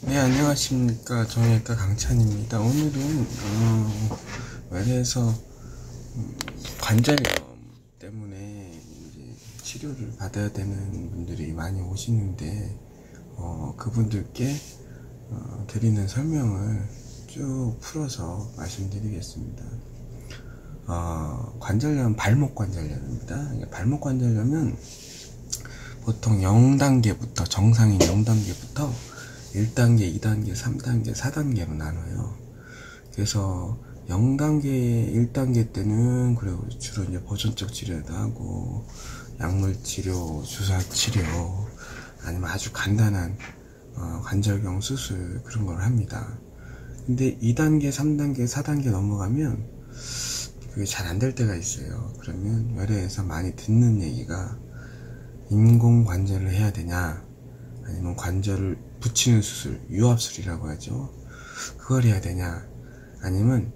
네, 안녕하십니까. 정형외과 강찬입니다. 오늘은, 어, 외래에서, 음, 관절염 때문에 치료를 받아야 되는 분들이 많이 오시는데, 어, 그분들께, 어, 드리는 설명을 쭉 풀어서 말씀드리겠습니다. 어, 관절염, 발목 관절염입니다. 발목 관절염은 보통 0단계부터, 정상인 0단계부터 1단계, 2단계, 3단계, 4단계로 나눠요. 그래서 0단계, 1단계 때는 그리고 주로 이제 보존적 치료도 하고 약물 치료, 주사 치료 아니면 아주 간단한 어, 관절경 수술 그런 걸 합니다. 근데 2단계, 3단계, 4단계 넘어가면 그게 잘 안 될 때가 있어요. 그러면 외래에서 많이 듣는 얘기가 인공 관절을 해야 되냐 아니면 관절을 붙이는 수술, 유압술이라고 하죠. 그걸 해야 되냐? 아니면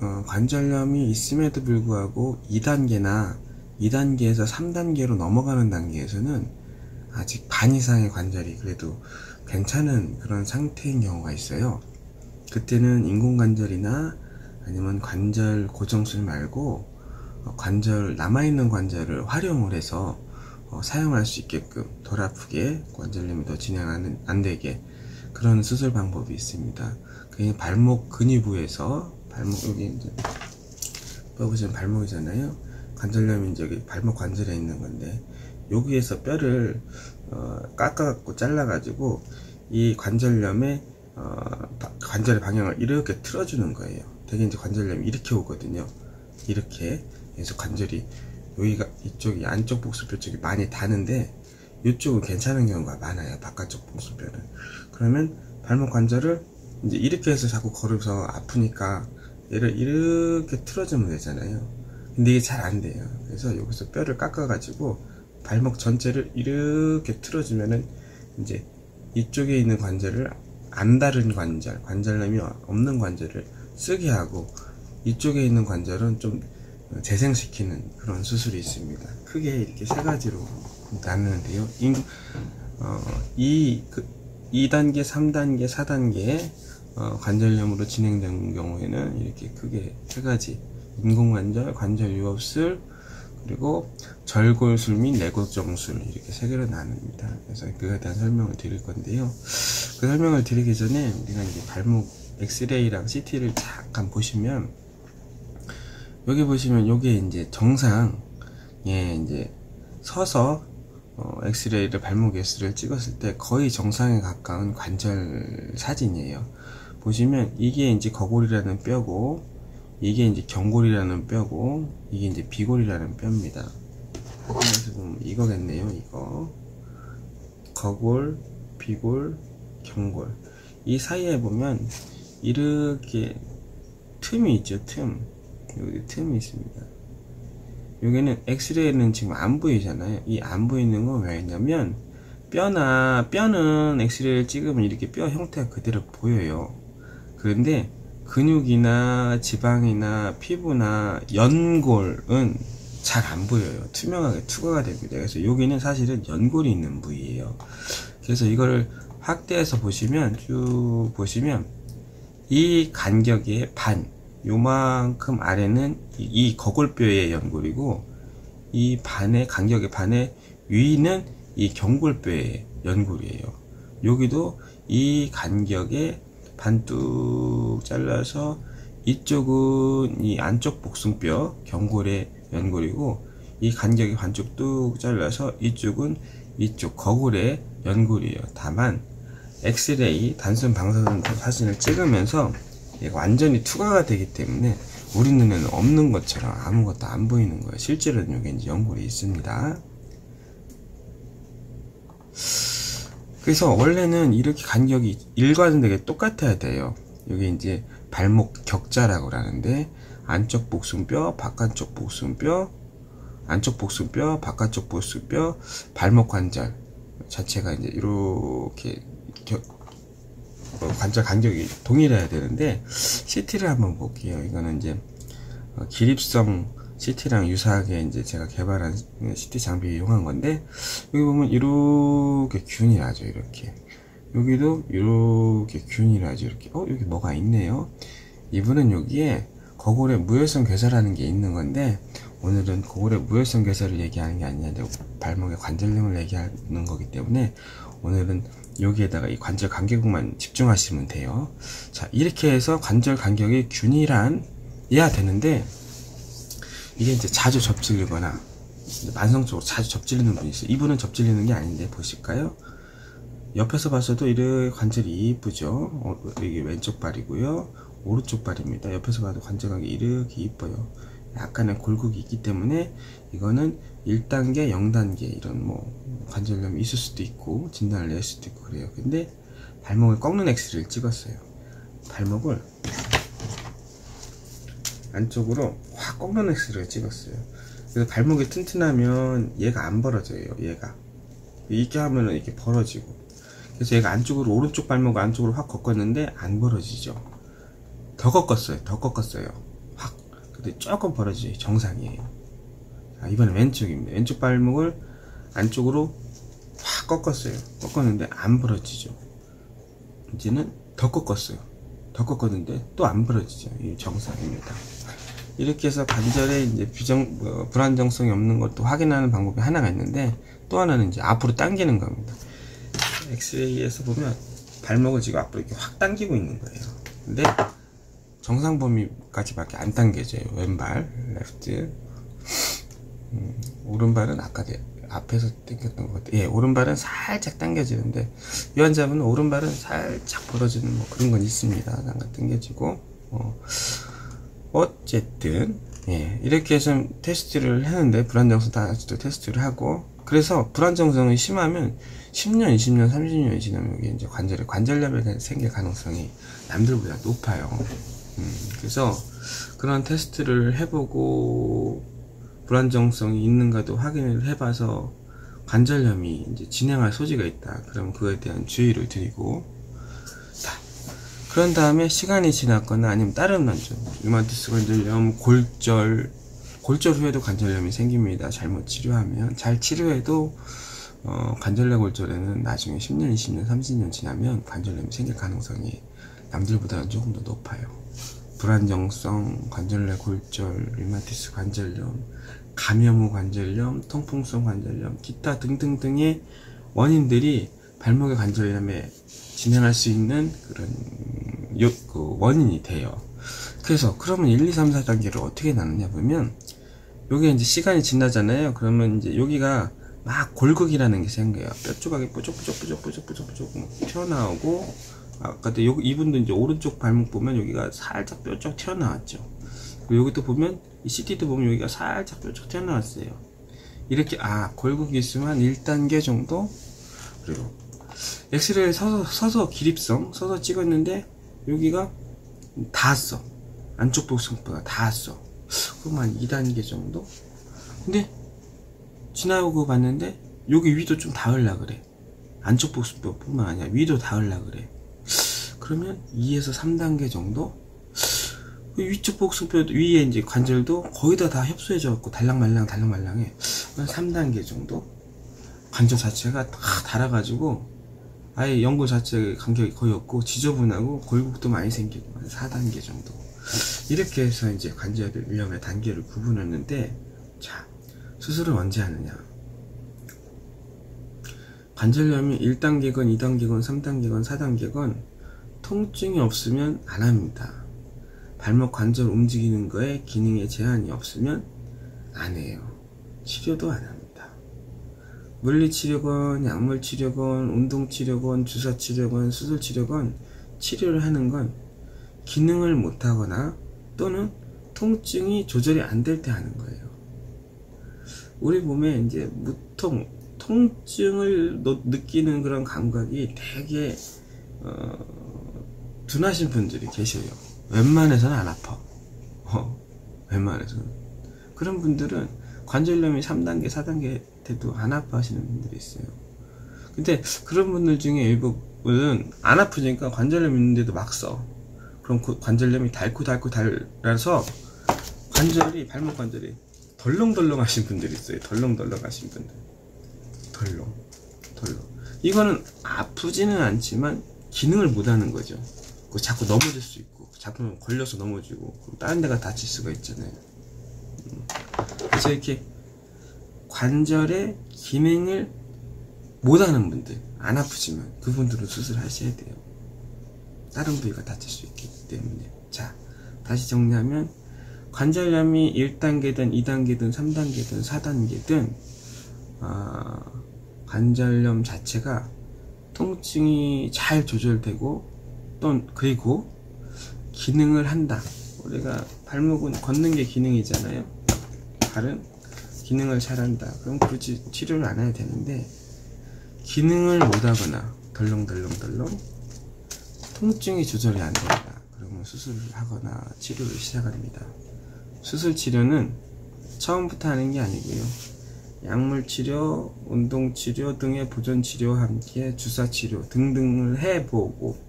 어, 관절염이 있음에도 불구하고 2단계나 2단계에서 3단계로 넘어가는 단계에서는 아직 반 이상의 관절이 그래도 괜찮은 그런 상태인 경우가 있어요. 그때는 인공관절이나 아니면 관절 고정술 말고 어, 관절 남아있는 관절을 활용을 해서 어, 사용할 수 있게끔 덜 아프게 관절염이 더 진행 안, 안 되게 그런 수술 방법이 있습니다. 그 발목 근위부에서 발목 여기 이제 뽑으시면 발목이잖아요. 관절염이 이제 발목 관절에 있는 건데 여기에서 뼈를 어, 깎아갖고 잘라가지고 이 관절염의 어, 관절의 방향을 이렇게 틀어주는 거예요. 되게 이제 관절염이 이렇게 오거든요. 이렇게 그래서 관절이 여기가 이쪽이 안쪽 복수뼈 쪽이 많이 다는데 이쪽은 괜찮은 경우가 많아요 바깥쪽 복수뼈는. 그러면 발목 관절을 이제 이렇게 해서 자꾸 걸어서 아프니까 얘를 이렇게 틀어주면 되잖아요. 근데 이게 잘 안 돼요. 그래서 여기서 뼈를 깎아 가지고 발목 전체를 이렇게 틀어주면은 이제 이쪽에 있는 관절을 안 다른 관절 관절염이 없는 관절을 쓰게 하고 이쪽에 있는 관절은 좀 재생시키는 그런 수술이 있습니다. 크게 이렇게 세 가지로 나누는데요. 인, 어, 이, 그, 2단계, 3단계, 4단계 어, 관절염으로 진행된 경우에는 이렇게 크게 세 가지 인공관절, 관절 유압술, 그리고 절골술 및 내고정술 이렇게 세 개로 나눕니다. 그래서 그에 대한 설명을 드릴 건데요. 그 설명을 드리기 전에 우리가 이제 발목 엑스레이랑 CT를 잠깐 보시면 여기 보시면 요게 이제 정상 예 이제 서서 어, 엑스레이를 발목 엑스레이를 찍었을 때 거의 정상에 가까운 관절 사진이에요. 보시면 이게 이제 거골이라는 뼈고 이게 이제 경골이라는 뼈고 이게 이제 비골이라는 뼈입니다. 그래서 보면 이거겠네요 이거. 거골 비골 경골. 이 사이에 보면 이렇게 틈이 있죠 틈 여기 틈이 있습니다. 여기는 엑스레이는 지금 안 보이잖아요. 이 안 보이는 건 왜냐면 뼈나 뼈는 엑스레이를 찍으면 이렇게 뼈 형태가 그대로 보여요. 그런데 근육이나 지방이나 피부나 연골은 잘 안 보여요. 투명하게 투과가 됩니다. 그래서 여기는 사실은 연골이 있는 부위예요. 그래서 이거를 확대해서 보시면 쭉 보시면 이 간격의 반 요만큼 아래는 이 거골뼈의 연골이고 이 반의 간격의 반의 위는 이 경골뼈의 연골이에요. 여기도 이 간격에 반뚝 잘라서 이쪽은 이 안쪽 복숭뼈 경골의 연골이고 이 간격이 반쪽 뚝 잘라서 이쪽은 이쪽 거골의 연골이에요. 다만 엑스레이 단순 방사선 사진을 찍으면서 완전히 투과가 되기 때문에 우리 눈에는 없는 것처럼 아무것도 안 보이는 거예요. 실제로는 여기 이제 연골이 있습니다. 그래서 원래는 이렇게 간격이 일관되게 똑같아야 돼요. 여기 이제 발목 격자라고 하는데 안쪽 복숭뼈, 바깥쪽 복숭뼈, 안쪽 복숭뼈, 바깥쪽 복숭뼈, 발목 관절 자체가 이제 이렇게 어, 관절 간격이 동일해야 되는데 CT를 한번 볼게요. 이거는 이제 어, 기립성 CT랑 유사하게 이제 제가 개발한 CT 장비 이용한 건데 여기 보면 이렇게 균이 나죠. 이렇게 여기도 이렇게 균일하죠. 이렇게 어 여기 뭐가 있네요. 이분은 여기에 거골의 무혈성 괴사라는 게 있는 건데 오늘은 거골의 무혈성 괴사를 얘기하는 게 아니라 발목의 관절염을 얘기하는 거기 때문에 오늘은 여기에다가 이 관절 간격만 집중하시면 돼요. 자 이렇게 해서 관절 간격이 균일한 이야 되는데 이게 이제 자주 접질리거나 만성적으로 자주 접질리는 분이 있어요. 이분은 접질리는 게 아닌데 보실까요? 옆에서 봤어도 이렇게 관절이 이쁘죠? 어, 이게 왼쪽 발이고요. 오른쪽 발입니다. 옆에서 봐도 관절각이 이렇게 이뻐요. 약간의 골국이 있기 때문에 이거는 1단계, 0단계 이런 뭐 관절염이 있을 수도 있고 진단을 낼 수도 있고 그래요. 근데 발목을 꺾는 엑스를 찍었어요. 발목을 안쪽으로 확 꺾는 엑스를 찍었어요. 그래서 발목이 튼튼하면 얘가 안 벌어져요. 얘가 이렇게 하면은 이렇게 벌어지고 그래서 얘가 안쪽으로 오른쪽 발목 안쪽으로 확 꺾었는데 안 벌어지죠. 더 꺾었어요. 더 꺾었어요. 확. 근데 조금 벌어지죠. 정상이에요. 자, 이번엔 왼쪽입니다. 왼쪽 발목을 안쪽으로 확 꺾었어요. 꺾었는데 안 벌어지죠. 이제는 더 꺾었어요. 더 꺾었는데 또 안 벌어지죠. 이 정상입니다. 이렇게 해서 관절에 이제 비정, 어, 불안정성이 없는 것도 확인하는 방법이 하나가 있는데 또 하나는 이제 앞으로 당기는 겁니다. 엑스레이에서 보면 발목을 지금 앞으로 이렇게 확 당기고 있는 거예요. 근데 정상 범위까지밖에 안 당겨져요. 왼발, 레프트. 음, 오른발은 아까 앞에서 당겼던 것 같아요. 예, 오른발은 살짝 당겨지는데 이 환자분은 오른발은 살짝 벌어지는 뭐 그런 건 있습니다. 잠깐 당겨지고 어, 어쨌든 예, 이렇게 해서 테스트를 했는데 불안정성 다지도 테스트를 하고 그래서 불안정성이 심하면 10년, 20년, 30년이 지나면 여기 이제 관절에 관절염이 생길 가능성이 남들보다 높아요. 음, 그래서 그런 테스트를 해보고 불안정성이 있는가도 확인을 해봐서 관절염이 이제 진행할 소지가 있다. 그럼 그거에 대한 주의를 드리고 자, 그런 다음에 시간이 지났거나 아니면 다른 난점, 류마티스 관절염, 골절, 골절 후에도 관절염이 생깁니다. 잘못 치료하면 잘 치료해도 어, 관절내 골절에는 나중에 10년, 20년, 30년 지나면 관절염이 생길 가능성이 남들보다는 조금 더 높아요. 불안정성, 관절내 골절, 류마티스 관절염, 감염 후 관절염, 통풍성 관절염, 기타 등등등의 원인들이 발목의 관절염에 진행할 수 있는 그런 요, 그 원인이 돼요. 그래서 그러면 1, 2, 3, 4단계를 어떻게 나누냐 보면 요게 이제 시간이 지나잖아요. 그러면 이제 여기가 막 골극이라는 게 생겨요. 뼈 조각이 뾰족뾰족뾰족뾰족뾰족뾰족 튀어나오고 아까도 요, 이분도 이제 오른쪽 발목 보면 여기가 살짝 뾰족 튀어나왔죠. 그리고 여기도 보면 이 CT도 보면 여기가 살짝 뾰족 튀어나왔어요. 이렇게 아 골격이 있으면 한 1단계 정도? 그리고 엑스레이 서서, 서서 기립성 서서 찍었는데 여기가 닿았어 안쪽 복숭보다 닿았어 그럼 한 2단계 정도? 근데 지나고 봤는데 여기 위도 좀 닿을라 그래. 안쪽 복숭뼈 뿐만 아니라 위도 닿을라 그래 그러면 2에서 3단계 정도? 그 위쪽 복숭뼈 위에 이제 관절도 거의 다, 다 협소해져 갖고 달랑말랑 달랑말랑해. 3단계 정도? 관절 자체가 다 달아가지고 아예 연골 자체 간격이 거의 없고 지저분하고 골국도 많이 생기고 4단계 정도. 이렇게 해서 이제 관절 위험의 단계를 구분했는데 자 수술을 언제 하느냐? 관절염이 1단계건 2단계건 3단계건 4단계건 통증이 없으면 안 합니다 발목 관절 움직이는 거에 기능에 제한이 없으면 안 해요. 치료도 안 합니다. 물리치료건, 약물치료건, 운동치료건, 주사치료건, 수술치료건 치료를 하는 건 기능을 못하거나 또는 통증이 조절이 안 될 때 하는 거예요. 우리 몸에 이제 무통, 통증을 느끼는 그런 감각이 되게 어, 둔하신 분들이 계셔요. 웬만해서는 안 아파. 어, 웬만해서는. 그런 분들은 관절염이 3단계, 4단계 돼도 안 아파하시는 분들이 있어요. 근데 그런 분들 중에 일부분은 안 아프니까 관절염 있는데도 막 써. 그럼 그 관절염이 닳고 닳고 닳아서 관절이, 발목 관절이 덜렁덜렁 하신 분들이 있어요. 덜렁덜렁 하신 분들. 덜렁, 덜렁. 이거는 아프지는 않지만 기능을 못하는 거죠. 그 자꾸 넘어질 수 있고 자꾸 걸려서 넘어지고 다른 데가 다칠 수가 있잖아요. 음. 그래서 이렇게 관절의 기능을 못하는 분들 안 아프지만 그분들은 수술하셔야 돼요. 다른 부위가 다칠 수 있기 때문에 자 다시 정리하면 관절염이 1단계든 2단계든 3단계든 4단계든 어, 관절염 자체가 통증이 잘 조절되고 또 그리고 기능을 한다. 우리가 발목은 걷는 게 기능이잖아요. 발은 기능을 잘한다. 그럼 굳이 치료를 안 해야 되는데 기능을 못하거나 덜렁덜렁덜렁 통증이 조절이 안 된다. 그러면 수술을 하거나 치료를 시작합니다. 수술 치료는 처음부터 하는 게 아니고요. 약물 치료, 운동 치료 등의 보존 치료와 함께 주사 치료 등등을 해보고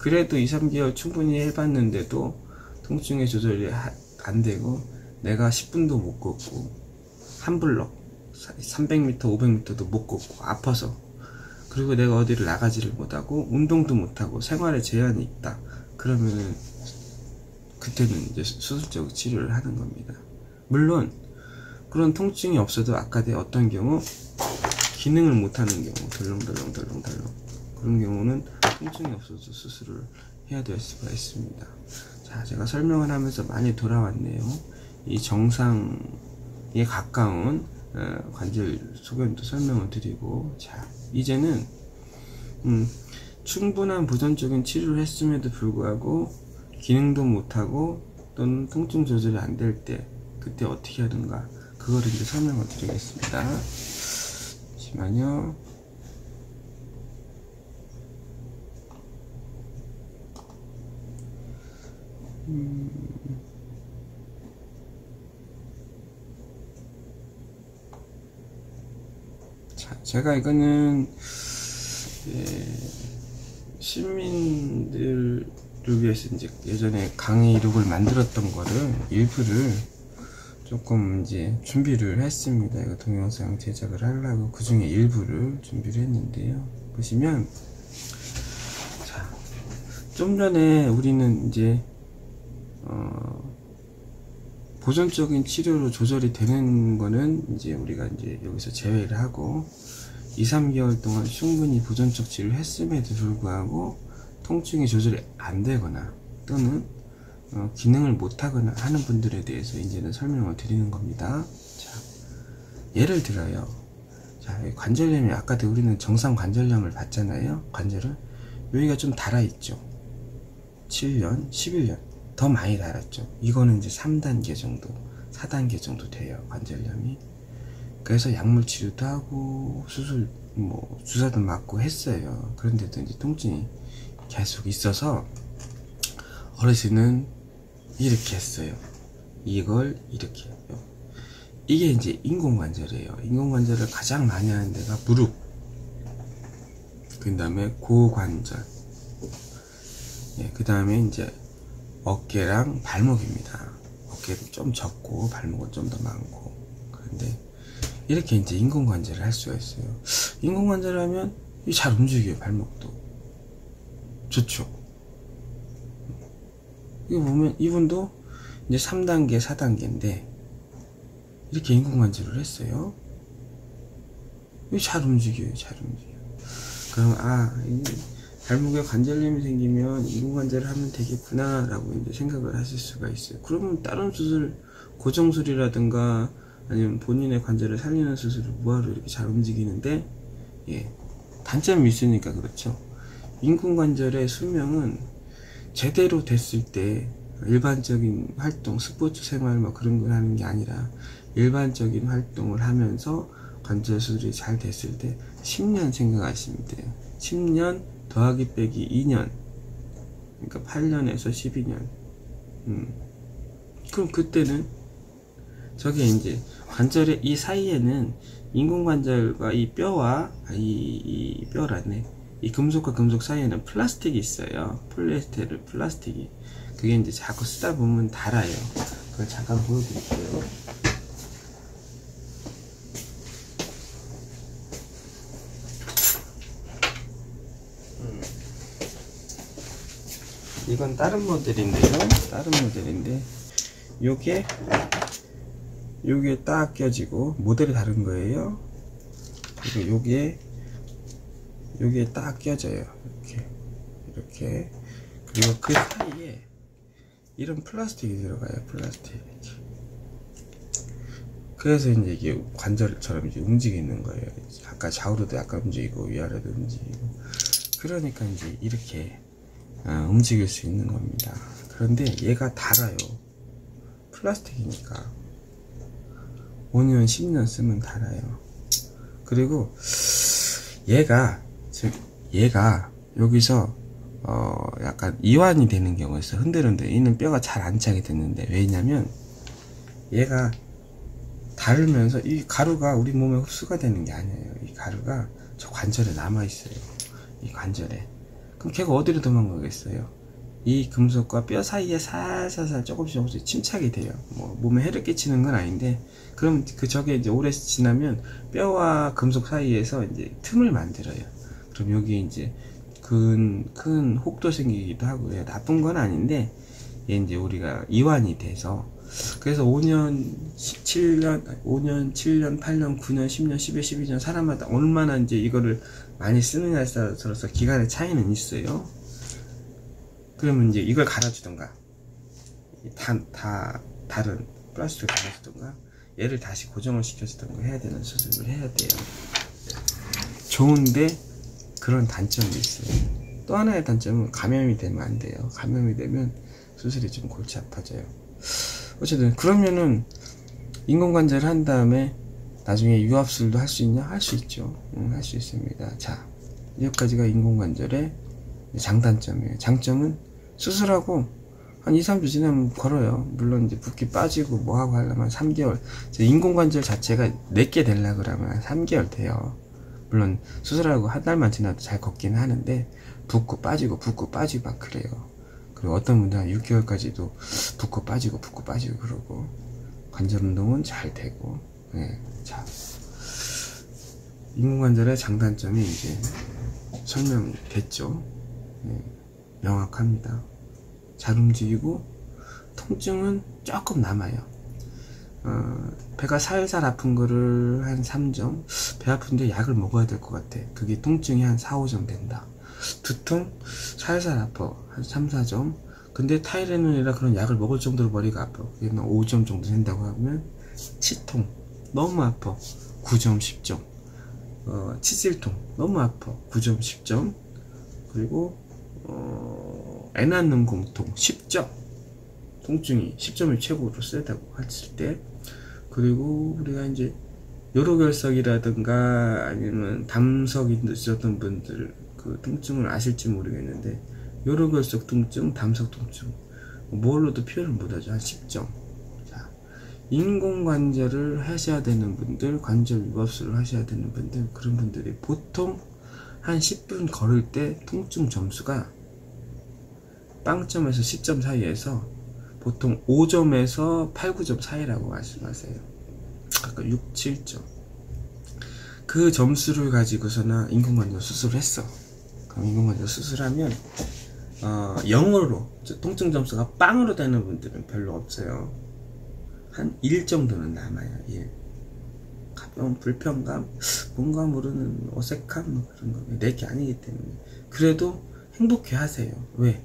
그래도 2, 3개월 충분히 해봤는데도 통증의 조절이 안 되고 내가 10분도 못 걷고 한 블럭 300m, 500m도 못 걷고 아파서 그리고 내가 어디를 나가지를 못하고 운동도 못하고 생활에 제한이 있다 그러면은 그때는 이제 수술적 치료를 하는 겁니다. 물론 그런 통증이 없어도 아까 내 어떤 경우 기능을 못하는 경우 덜렁덜렁덜렁덜렁 그런 경우는 통증이 없어도 수술을 해야 될 수가 있습니다. 자 제가 설명을 하면서 많이 돌아왔네요. 이 정상에 가까운 어, 관절 소견도 설명을 드리고 자 이제는 음, 충분한 보존적인 치료를 했음에도 불구하고 기능도 못하고 또는 통증 조절이 안 될 때 그때 어떻게 하는가 그거를 이제 설명을 드리겠습니다 잠시만요 음... 자, 제가 이거는 예, 시민들 를 위해서 이제 예전에 강의록을 만들었던 거를 일부를 조금 이제 준비를 했습니다. 이거 동영상 제작을 하려고 그 중에 일부를 준비를 했는데요. 보시면 자, 좀 전에 우리는 이제 어, 보존적인 치료로 조절이 되는 거는 이제 우리가 이제 여기서 제외를 하고 2, 3개월 동안 충분히 보존적 치료를 했음에도 불구하고 통증이 조절이 안 되거나 또는 어, 기능을 못하거나 하는 분들에 대해서 이제는 설명을 드리는 겁니다. 자, 예를 들어요. 자, 관절염이 아까도 우리는 정상 관절염을 봤잖아요. 관절은 여기가 좀 달아있죠. 7년, 11년 더 많이 달았죠. 이거는 이제 3단계 정도, 4단계 정도 돼요. 관절염이. 그래서 약물 치료도 하고 수술 뭐 주사도 맞고 했어요. 그런데도 이제 통증이 계속 있어서 어르신은 이렇게 했어요. 이걸 이렇게 해요. 이게 이제 인공관절이에요. 인공관절을 가장 많이 하는 데가 무릎, 그 다음에 고관절, 예, 그 다음에 이제 어깨랑 발목입니다. 어깨는 좀 적고 발목은 좀 더 많고 그런데 이렇게 이제 인공관절을 할 수가 있어요. 인공관절을 하면 잘 움직여요 발목도 좋죠. 이거 보면 이분도 이제 3단계, 4단계인데 이렇게 인공관절을 했어요. 잘 움직여요, 잘 움직여요. 그럼 아 발목에 관절염이 생기면 인공관절을 하면 되겠구나 라고 이제 생각을 하실 수가 있어요. 그러면 다른 수술, 고정술이라든가 아니면 본인의 관절을 살리는 수술을 뭐하러 이렇게 잘 움직이는데 예 단점이 있으니까 그렇죠. 인공관절의 수명은 제대로 됐을 때 일반적인 활동, 스포츠 생활 뭐 그런 걸 하는 게 아니라 일반적인 활동을 하면서 관절 수술이 잘 됐을 때 10년 생각하시면 돼요. 10년 더하기 빼기 2년. 그러니까 8년에서 12년. 음. 그럼 그때는 저게 이제 관절의 이 사이에는 인공관절과 이 뼈와 이, 이 뼈라네 이 금속과 금속 사이에는 플라스틱이 있어요. 폴리에스테르 플라스틱이. 그게 이제 자꾸 쓰다 보면 달아요. 그걸 잠깐 보여드릴게요. 이건 다른 모델인데요. 다른 모델인데 요게 요게 딱 껴지고 모델이 다른 거예요. 그리고 요게 요게 딱 껴져요. 이렇게 이렇게 그리고 그 사이에 이런 플라스틱이 들어가요. 플라스틱. 그래서 이제 이게 관절처럼 이제 움직이는 거예요. 아까 좌우로도 약간 움직이고 위아래도 움직이고 그러니까 이제 이렇게 어, 움직일 수 있는 겁니다. 그런데 얘가 달아요. 플라스틱이니까. 5년 10년 쓰면 달아요. 그리고 얘가 즉 얘가 여기서 어 약간 이완이 되는 경우가 있어 요. 흔들흔들. 얘는 뼈가 잘 안 차게 됐는데. 왜냐면 얘가 다르면서 이 가루가 우리 몸에 흡수가 되는 게 아니에요. 이 가루가 저 관절에 남아 있어요. 이 관절에 그럼 걔가 어디로 도망가겠어요? 이 금속과 뼈 사이에 살살살 조금씩 조금씩 침착이 돼요. 뭐 몸에 해를 끼치는 건 아닌데 그럼 그 저게 이제 오래 지나면 뼈와 금속 사이에서 이제 틈을 만들어요. 그럼 여기 이제 큰, 큰 혹도 생기기도 하고요. 나쁜 건 아닌데, 얘 이제 우리가 이완이 돼서, 그래서 5년, 7년, 5년, 7년, 8년, 9년, 10년, 11, 12년 사람마다 얼마나 이제 이거를 많이 쓰느냐에 따라서 기간의 차이는 있어요. 그러면 이제 이걸 갈아주던가, 다, 다, 다른 플라스틱을 갈아주던가, 얘를 다시 고정을 시켜주던가 해야 되는 수술을 해야 돼요. 좋은데, 그런 단점이 있어요. 또 하나의 단점은 감염이 되면 안 돼요. 감염이 되면 수술이 좀 골치 아파져요. 어쨌든 그러면은 인공관절을 한 다음에 나중에 유압술도 할 수 있냐? 할 수 있죠. 응, 할수 있습니다. 자, 여기까지가 인공관절의 장단점이에요. 장점은 수술하고 한 2, 3주 지나면 걸어요. 물론 이제 붓기 빠지고 뭐하고 하려면 3개월. 인공관절 자체가 내게 되려 그러면 한 3개월 돼요. 물론 수술하고 한 달만 지나도 잘 걷기는 하는데 붓고 빠지고 붓고 빠지고 막 그래요. 그리고 어떤 분들은 6개월까지도 붓고 빠지고 붓고 빠지고 그러고 관절 운동은 잘 되고 네, 자. 인공관절의 장단점이 이제 설명됐죠. 네, 명확합니다. 잘 움직이고 통증은 조금 남아요. 어, 배가 살살 아픈 거를 한 3점 배 아픈데 약을 먹어야 될 것 같아. 그게 통증이 한 4, 5점 된다. 두통 살살 아파. 한 3, 4점. 근데 타이레놀이라 그런 약을 먹을 정도로 머리가 아파. 그게 5점 정도 된다고 하면 치통 너무 아파. 9점 10점. 어, 치질통. 너무 아파. 9점 10점. 그리고 어, 애 낳는 공통 10점. 통증이 10점이 최고로 세다고 했을 때. 그리고 우리가 이제 요로결석이라든가 아니면 담석이 있었던 분들 그 통증을 아실지 모르겠는데 요로결석 통증, 담석 통증. 뭘로도 표현을 못하죠. 한 10점. 자, 인공관절을 하셔야 되는 분들 관절 유압술을 하셔야 되는 분들 그런 분들이 보통 한 10분 걸을 때 통증 점수가 빵점에서 10점 사이에서 보통 5점에서 8, 9점 사이라고 말씀하세요. 아까 6, 7점. 그 점수를 가지고서나 인공관절 수술을 했어. 그럼 인공관절 수술하면 어, 0으로 통증 점수가 빵으로 되는 분들은 별로 없어요. 한 1 정도는 남아요. 1. 가벼운 불편감, 뭔가 모르는 어색함 뭐 그런 거 내게 아니기 때문에 그래도 행복해 하세요. 왜?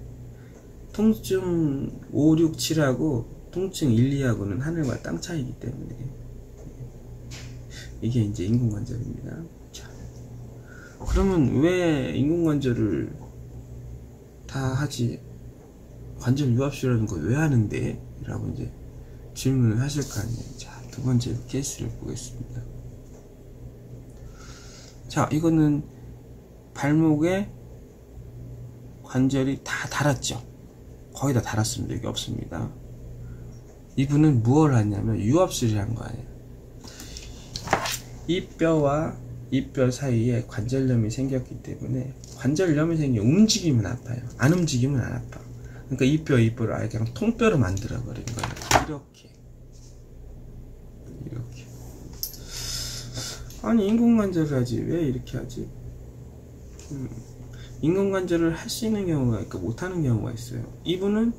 통증 5, 6, 7하고 통증 1, 2하고는 하늘과 땅 차이기 때문에 이게 이제 인공관절입니다. 자, 그러면 왜 인공관절을 다 하지 관절 유압술이라는 거왜 하는데? 라고 이제 질문을 하실 거 아니에요. 자, 두 번째 케이스를 보겠습니다. 자, 이거는 발목에 관절이 다 닳았죠. 거의 다 달았습니다. 여기 없습니다. 이분은 무엇을 하냐면 유압술을 한 거예요. 이 뼈와 이 뼈 사이에 관절염이 생겼기 때문에 관절염이 생기면 움직이면 아파요. 안 움직이면 안 아파. 그러니까 이 뼈, 이 뼈를 아예 그냥 통뼈로 만들어 버린 거예요. 이렇게. 이렇게. 아니, 인공관절 하지. 왜 이렇게 하지? 음. 인공관절을 할 수 있는 경우가 있고 못하는 경우가 있어요. 이분은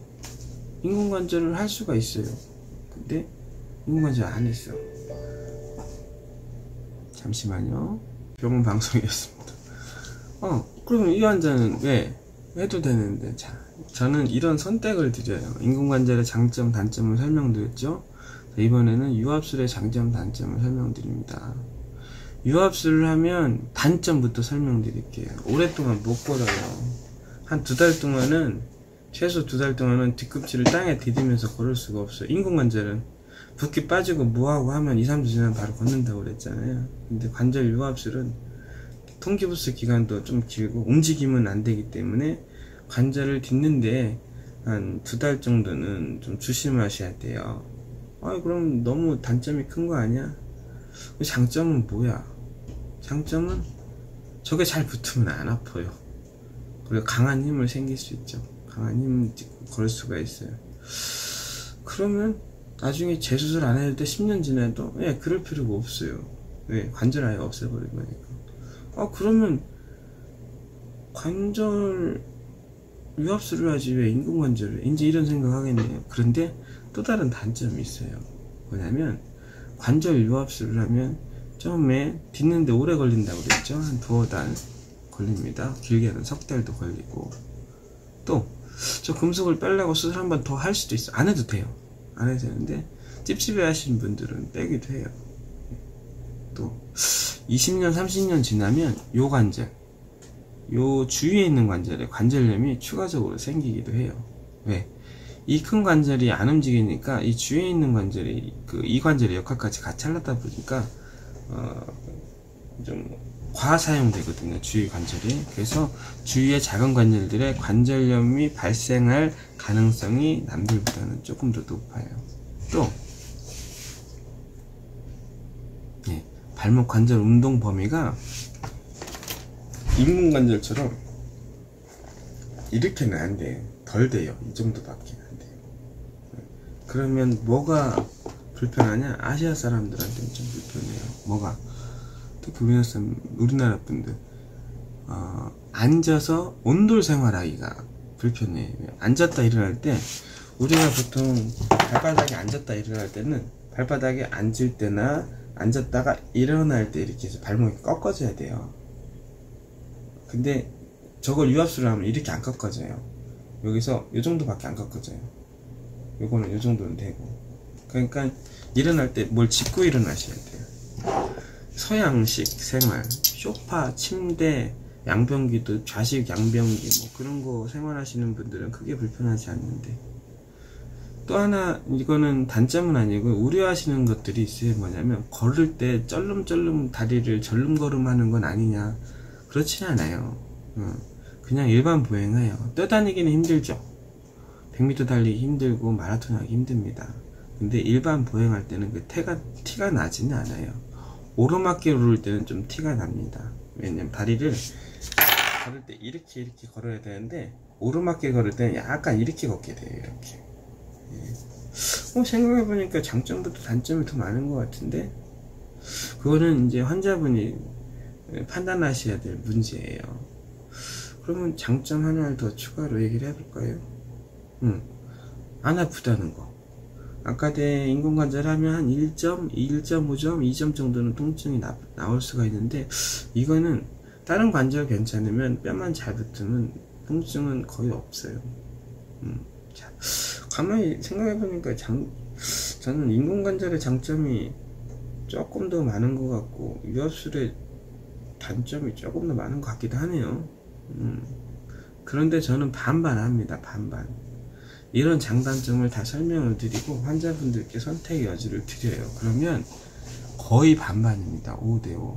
인공관절을 할 수가 있어요. 근데 인공관절 안 했어. 잠시만요. 병원 방송이었습니다. 어, 그러면 이 환자는 왜 해도 되는데 자, 저는 이런 선택을 드려요. 인공관절의 장점, 단점을 설명드렸죠. 이번에는 유압술의 장점, 단점을 설명드립니다. 유압술을 하면 단점부터 설명드릴게요. 오랫동안 못 걸어요. 한 두 달 동안은 최소 두 달 동안은 뒤꿈치를 땅에 디디면서 걸을 수가 없어요. 인공관절은 붓기 빠지고 뭐하고 하면 2, 3주 지나면 바로 걷는다고 그랬잖아요. 근데 관절 유압술은 통기부스 기간도 좀 길고 움직임은 안 되기 때문에 관절을 딛는데 한 두 달 정도는 좀 조심하셔야 돼요. 아 그럼 너무 단점이 큰 거 아니야? 장점은 뭐야? 장점은 저게 잘 붙으면 안 아파요. 그리고 강한 힘을 생길 수 있죠. 강한 힘을 걸 수가 있어요. 그러면 나중에 재수술 안 해도 때 10년 지나도 예, 그럴 필요가 없어요. 왜? 관절 아예 없애버린 거니까. 아 그러면 관절 유압술을 하지 왜 인공관절을 이제 이런 생각 하겠네요. 그런데 또 다른 단점이 있어요. 뭐냐면 관절 유압술을 하면 처음에 딛는데 오래 걸린다고 그랬죠. 한 두어 달 걸립니다. 길게는 석 달도 걸리고 또 저 금속을 빼려고 수술 한 번 더 할 수도 있어. 안 해도 돼요. 안 해도 되는데 찝찝해 하시는 분들은 빼기도 해요. 또 20년 30년 지나면 요 관절 요 주위에 있는 관절에 관절염이 추가적으로 생기기도 해요. 왜? 이 큰 관절이 안 움직이니까 이 주위에 있는 관절이 그 이 관절의 역할까지 같이 하려다 보니까 어 좀 과사용되거든요. 주위 관절이. 그래서 주위의 작은 관절들의 관절염이 발생할 가능성이 남들보다는 조금 더 높아요. 또 예, 발목 관절 운동 범위가 인공관절처럼 이렇게는 안 돼요. 덜 돼요. 이 정도밖에 안 돼요. 그러면 뭐가 불편하냐? 아시아 사람들한테는 좀 불편해요. 뭐가? 특히 우리나라, 우리나라 분들. 어, 앉아서 온돌 생활하기가 불편해요. 앉았다 일어날 때, 우리가 보통 발바닥에 앉았다 일어날 때는 발바닥에 앉을 때나 앉았다가 일어날 때 이렇게 해서 발목이 꺾어져야 돼요. 근데 저걸 유압수를 하면 이렇게 안 꺾어져요. 여기서 이 정도밖에 안 꺾어져요. 요거는 이 정도는 되고. 그러니까 일어날 때 뭘 짚고 일어나셔야 돼요. 서양식 생활, 쇼파, 침대, 양변기도 좌식 양변기 뭐 그런 거 생활하시는 분들은 크게 불편하지 않는데. 또 하나 이거는 단점은 아니고 우려하시는 것들이 있어요. 뭐냐면 걸을 때 쩔름쩔름 다리를 절름걸음 하는 건 아니냐. 그렇지 않아요. 어, 그냥 일반 보행해요. 떠다니기는 힘들죠. 100m 달리기 힘들고 마라톤 하기 힘듭니다 근데 일반 보행할 때는 그 태가, 티가 나지는 않아요 오르막길 오를 때는 좀 티가 납니다 왜냐면 다리를 걸을 때 이렇게 이렇게 걸어야 되는데 오르막길 걸을 때는 약간 이렇게 걷게 돼요 이렇게 예. 어, 생각해보니까 장점보다 단점이 더 많은 것 같은데 그거는 이제 환자분이 판단하셔야 될 문제예요 그러면 장점 하나를 더 추가로 얘기를 해볼까요? 응. 안 아프다는 거 내 인공관절 하면 한 1점, 1.5점, 2점 정도는 통증이 나, 나올 수가 있는데 이거는 다른 관절 괜찮으면 뼈만 잘 붙으면 통증은 거의 없어요 음. 자, 가만히 생각해보니까 장, 저는 인공관절의 장점이 조금 더 많은 것 같고 유압술의 단점이 조금 더 많은 것 같기도 하네요 음. 그런데 저는 반반 합니다 반반 이런 장단점을 다 설명을 드리고 환자분들께 선택의 여지를 드려요 그러면 거의 반반입니다 5대5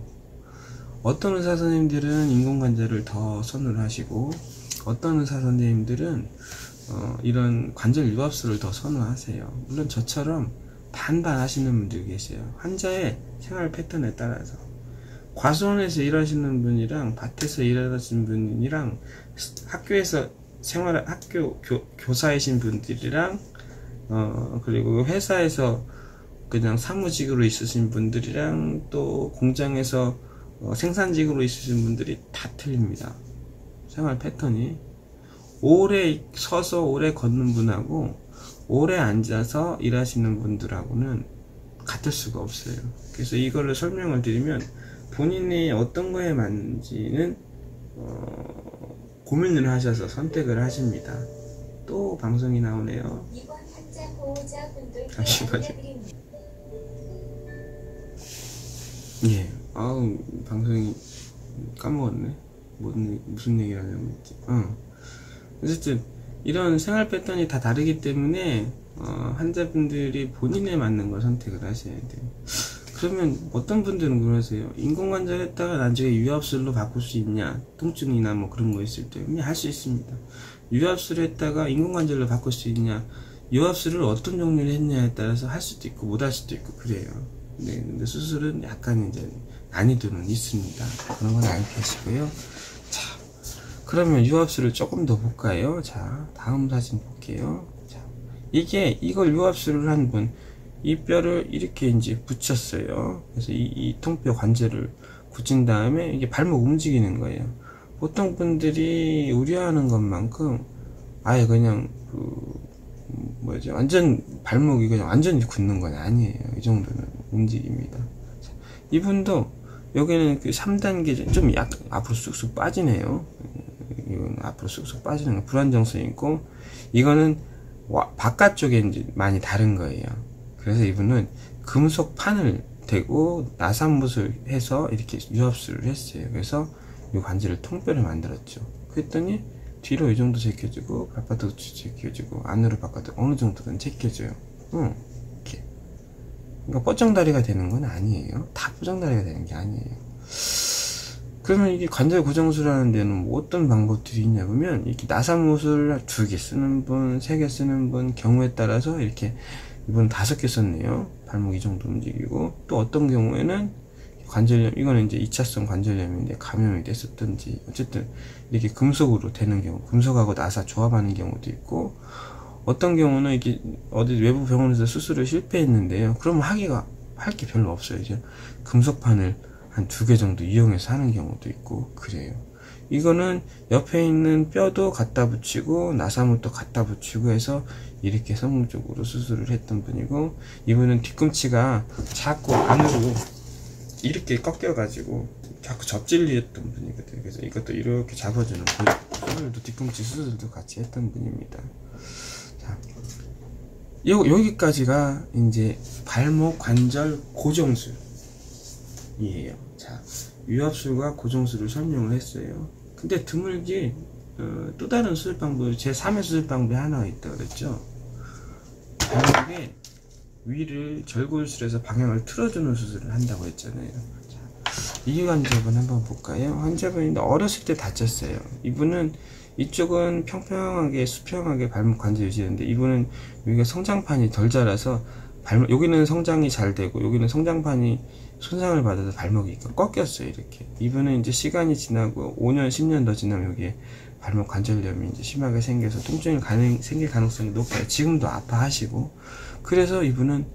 어떤 의사 선생님들은 인공관절을 더 선호하시고 어떤 의사 선생님들은 어, 이런 관절 유압술을 더 선호하세요. 물론 저처럼 반반 하시는 분들 계세요. 환자의 생활 패턴에 따라서. 과수원에서 일하시는 분이랑 밭에서 일하시는 분이랑 학교에서 생활 학교 교, 교사이신 분들이랑 어 그리고 회사에서 그냥 사무직으로 있으신 분들이랑 또 공장에서 어, 생산직으로 있으신 분들이 다 틀립니다. 생활 패턴이 오래 서서 오래 걷는 분하고 오래 앉아서 일하시는 분들하고는 같을 수가 없어요. 그래서 이거를 설명을 드리면 본인이 어떤 거에 맞는지는 어, 고민을 하셔서 선택을 하십니다. 또 방송이 나오네요. 잠시만요. 예. 아우 방송이 까먹었네. 무슨 무슨 얘기를 했지. 어. 어쨌든 이런 생활 패턴이 다 다르기 때문에 어, 환자분들이 본인에 맞는 걸 선택을 하셔야 돼요. 그러면 어떤 분들은 그러세요. 인공관절 했다가 나중에 유압술로 바꿀 수 있냐? 통증이나 뭐 그런 거 있을 때 할 수 있습니다. 유압술을 했다가 인공관절로 바꿀 수 있냐? 유압술을 어떤 종류를 했냐에 따라서 할 수도 있고 못 할 수도 있고 그래요. 네, 근데 수술은 약간 이제 난이도는 있습니다. 그런 건 알게 하시고요. 자, 그러면 유압술을 조금 더 볼까요? 자, 다음 사진 볼게요. 자, 이게 이걸 유압술을 한 분, 이 뼈를 이렇게 이제 붙였어요. 그래서 이, 이 통뼈 관절을 붙인 다음에 이게 발목 움직이는 거예요. 보통 분들이 우려하는 것만큼 아예 그냥 그 뭐지 완전 발목이 그냥 완전히 굳는 건 아니에요. 이 정도는 움직입니다. 자, 이분도 여기는 그 3단계 좀 약 앞으로 쑥쑥 빠지네요. 이건 앞으로 쑥쑥 빠지는 거 불안정성 있고 이거는 와- 바깥쪽에 이제 많이 다른 거예요. 그래서 이분은 금속 판을 대고 나산못을 해서 이렇게 유압술을 했어요. 그래서 이 관절을 통뼈를 만들었죠. 그랬더니 뒤로 이 정도 제껴주고 발바닥도 제껴주고 안으로 바깥으로 어느 정도는 제껴줘요. 응, 이렇게. 그러니까 뽀정다리가 되는 건 아니에요. 다 뽀정다리가 되는 게 아니에요. 그러면 이게 관절 고정술 하는 데는 뭐 어떤 방법들이 있냐 보면 이렇게 나사못을 두 개 쓰는 분, 세 개 쓰는 분 경우에 따라서 이렇게 이분 다섯 개 썼네요. 발목 이 정도 움직이고 또 어떤 경우에는 관절염 이거는 이제 2차성 관절염인데 감염이 됐었든지 어쨌든 이렇게 금속으로 되는 경우 금속하고 나사 조합하는 경우도 있고 어떤 경우는 이렇게 어디 외부 병원에서 수술을 실패했는데요. 그러면 하기가 할 게 별로 없어요. 이제 금속판을 한 두 개 정도 이용해서 하는 경우도 있고 그래요. 이거는 옆에 있는 뼈도 갖다 붙이고 나사못도 갖다 붙이고 해서 이렇게 성공적으로 수술을 했던 분이고 이분은 뒤꿈치가 자꾸 안으로 이렇게 꺾여 가지고 자꾸 접질렸던 분이거든요. 그래서 이것도 이렇게 잡아주는 그 수술도 뒤꿈치 수술도 같이 했던 분입니다. 자, 요, 여기까지가 이제 발목 관절 고정술이에요. 자, 유압술과 고정술을 설명을 했어요. 근데 드물게 어, 또 다른 수술 방법, 제 3의 수술 방법이 하나 있다 그랬죠. 발목에 위를 절골술에서 방향을 틀어주는 수술을 한다고 했잖아요. 자, 이 환자분 한번 볼까요? 환자분인데 어렸을 때 다쳤어요. 이분은 이쪽은 평평하게 수평하게 발목 관절 유지했는데 이분은 여기가 성장판이 덜 자라서 발목 여기는 성장이 잘 되고 여기는 성장판이 손상을 받아서 발목이 꺾였어요 이렇게 이분은 이제 시간이 지나고 5년 10년 더 지나면 여기에 발목 관절염이 이제 심하게 생겨서 통증이 가능, 생길 가능성이 높아요 지금도 아파하시고 그래서 이분은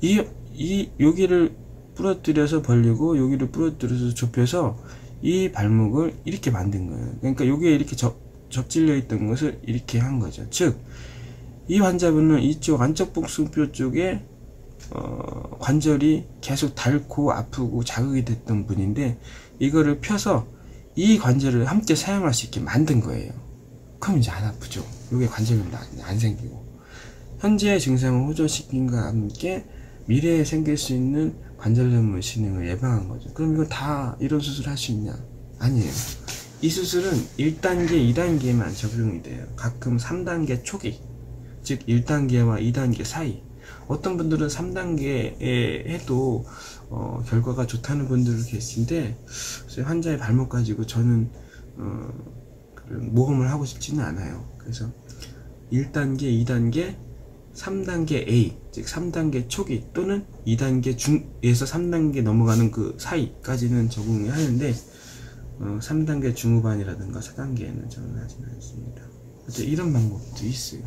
이, 이 여기를 부러뜨려서 벌리고 여기를 부러뜨려서 좁혀서 이 발목을 이렇게 만든 거예요. 그러니까 여기에 이렇게 접, 접질려 있던 것을 이렇게 한 거죠. 즉, 이 환자분은 이쪽 안쪽 복숭뼈 쪽에 어, 관절이 계속 닳고 아프고 자극이 됐던 분인데 이거를 펴서 이 관절을 함께 사용할 수 있게 만든 거예요. 그럼 이제 안 아프죠. 여기 관절염도 안, 안 생기고. 현재의 증상을 호전시킨과 함께 미래에 생길 수 있는 관절염 진행을 예방한 거죠. 그럼 이거 다 이런 수술 할 수 있냐? 아니에요. 이 수술은 1단계, 2단계만 적용이 돼요. 가끔 3단계 초기, 즉 1단계와 2단계 사이. 어떤 분들은 3단계에 해도 어, 결과가 좋다는 분들도 계신데 환자의 발목 가지고 저는 어, 모험을 하고 싶지는 않아요. 그래서 1단계, 2단계, 3단계 A, 즉 3단계 초기 또는 2단계 중에서 3단계 넘어가는 그 사이까지는 적용이 하는데 어, 3단계 중후반이라든가 4단계에는 저는 하지는 않습니다. 어째 이런 방법도 있어요.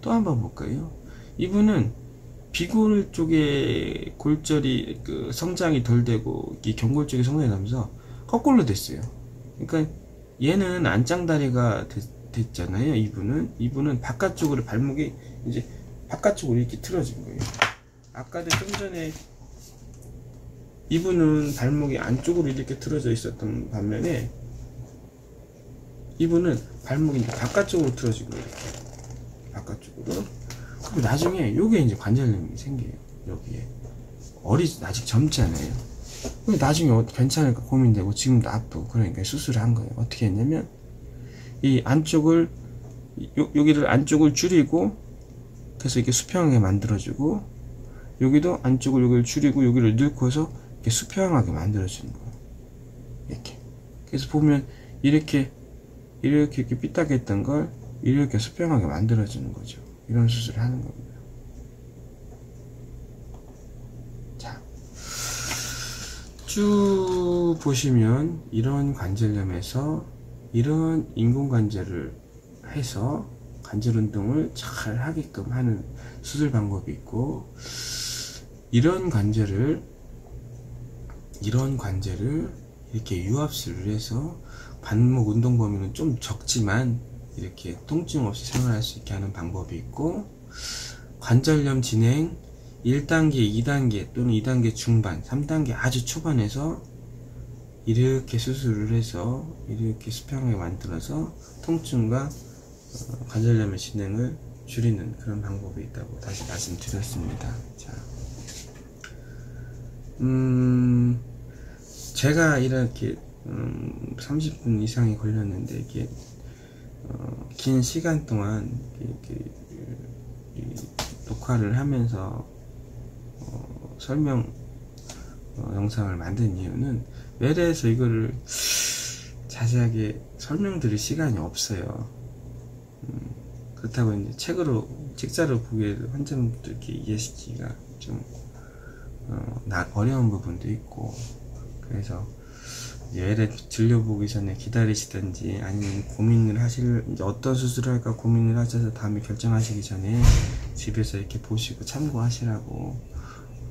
또 한 번 볼까요? 이분은 비골 쪽에 골절이 그 성장이 덜 되고 이 경골 쪽에 성장이 나면서 거꾸로 됐어요. 그러니까 얘는 안짱다리가 됐, 됐잖아요. 이분은 이분은 바깥쪽으로 발목이 이제 바깥쪽으로 이렇게 틀어진 거예요. 아까도 좀 전에 이분은 발목이 안쪽으로 이렇게 틀어져 있었던 반면에 이분은 발목이 바깥쪽으로 거예요. 이렇게 바깥쪽으로. 그리고 나중에 요게 이제 관절염이 생겨요. 여기에 어리 아직 젊잖아요. 근데 나중에 어- 괜찮을까 고민되고 지금도 아프고 그러니까 수술을 한 거예요. 어떻게 했냐면 이 안쪽을 요, 여기를 안쪽을 줄이고 그래서 이렇게 수평하게 만들어주고 여기도 안쪽을 여기를 줄이고 여기를 넣고서 이렇게 수평하게 만들어주는 거예요. 이렇게. 그래서 보면 이렇게 이렇게 이렇게 삐딱했던 걸 이렇게 수평하게 만들어주는 거죠. 이런 수술을 하는 겁니다. 자, 쭉 보시면 이런 관절염에서 이런 인공관절을 해서 관절 운동을 잘 하게끔 하는 수술 방법이 있고 이런 관절을 이런 관절을 이렇게 유압수를 해서 반목 운동 범위는 좀 적지만 이렇게 통증 없이 생활할 수 있게 하는 방법이 있고 관절염 진행 1단계, 2단계 또는 2단계 중반, 3단계 아주 초반에서 이렇게 수술을 해서 이렇게 수평하게 만들어서 통증과 어, 관절염의 진행을 줄이는 그런 방법이 있다고 다시 말씀드렸습니다. 자, 음, 제가 이렇게 음, 30분 이상이 걸렸는데 이게 어, 긴 시간 동안 이렇게 이 녹화를 하면서 어, 설명 어, 영상을 만든 이유는 외래에서 이거를 자세하게 설명드릴 시간이 없어요. 음, 그렇다고 이제 책으로 책자로 보기에도 환자분들께 이해시키기가 좀 어, 나- 어려운 부분도 있고 그래서 예를 진료 보기 전에 기다리시든지 아니면 고민을 하실 어떤 수술을 할까 고민을 하셔서 다음에 결정하시기 전에 집에서 이렇게 보시고 참고하시라고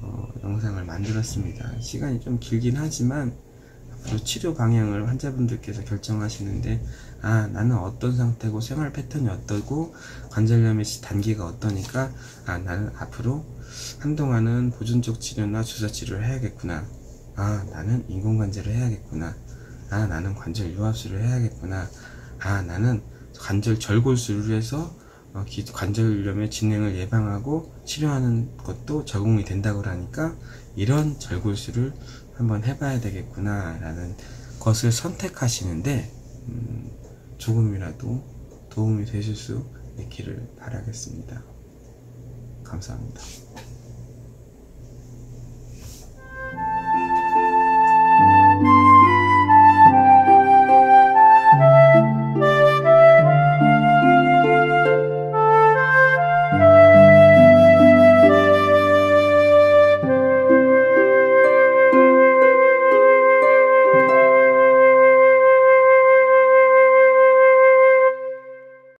어, 영상을 만들었습니다. 시간이 좀 길긴 하지만 앞으로 치료 방향을 환자분들께서 결정하시는데 아 나는 어떤 상태고 생활 패턴이 어떠고 관절염의 시- 단계가 어떠니까 아 나는 앞으로 한동안은 보존적 치료나 주사 치료를 해야겠구나 아 나는 인공관절을 해야겠구나 아 나는 관절 유압수를 해야겠구나 아 나는 관절 절골술을 해서 어, 기- 관절염의 진행을 예방하고 치료하는 것도 적응이 된다고 하니까 이런 절골술을 한번 해봐야 되겠구나 라는 것을 선택하시는데 음, 조금이라도 도움이 되실 수 있기를 바라겠습니다. 감사합니다. Música